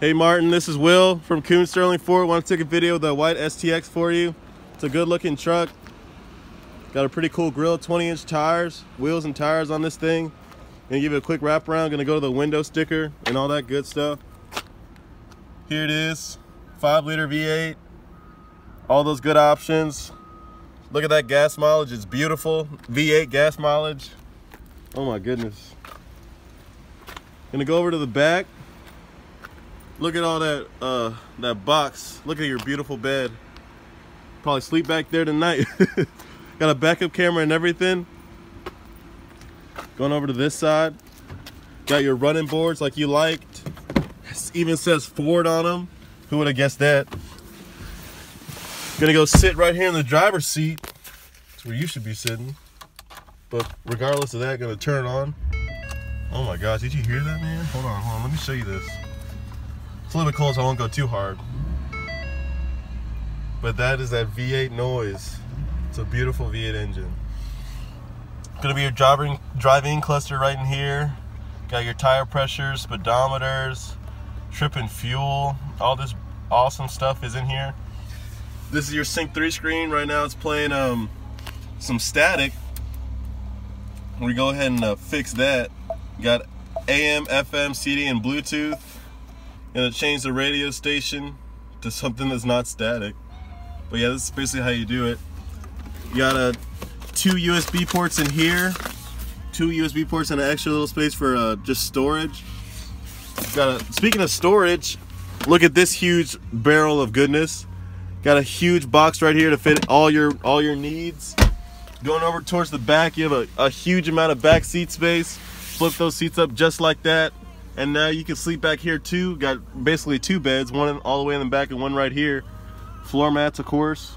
Hey Martin, this is Will from Koons Sterling Ford. Want to take a video of the white STX for you. It's a good looking truck. Got a pretty cool grill, 20 inch tires, wheels and tires on this thing. Gonna give it a quick wrap around. Gonna go to the window sticker and all that good stuff. Here it is, five liter V8. All those good options. Look at that gas mileage, it's beautiful. V8 gas mileage. Oh my goodness. Gonna go over to the back. Look at all that uh, that box. Look at your beautiful bed. Probably sleep back there tonight. Got a backup camera and everything. Going over to this side. Got your running boards like you liked. It even says Ford on them. Who would have guessed that? Gonna go sit right here in the driver's seat. That's where you should be sitting. But regardless of that, gonna turn it on. Oh my gosh, did you hear that, man? Hold on, hold on, let me show you this. It's a little bit close, I won't go too hard. But that is that V8 noise. It's a beautiful V8 engine. Gonna be your driving driving cluster right in here. Got your tire pressures, speedometers, trip and fuel. All this awesome stuff is in here. This is your Sync 3 screen. Right now it's playing um, some static. We go ahead and uh, fix that. Got AM, FM, CD, and Bluetooth. Gonna change the radio station to something that's not static. But yeah, this is basically how you do it. You got a two USB ports in here, two USB ports and an extra little space for uh, just storage. Got a, speaking of storage, look at this huge barrel of goodness. Got a huge box right here to fit all your all your needs. Going over towards the back, you have a, a huge amount of back seat space. Flip those seats up just like that. And now you can sleep back here too. Got basically two beds, one all the way in the back and one right here. Floor mats, of course.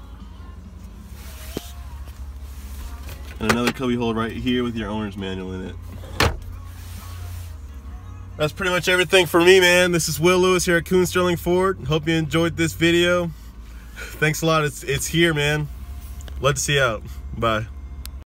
And another cubby hole right here with your owner's manual in it. That's pretty much everything for me, man. This is Will Lewis here at Koons Sterling Ford. Hope you enjoyed this video. Thanks a lot. It's, it's here, man. Let's see you out. Bye.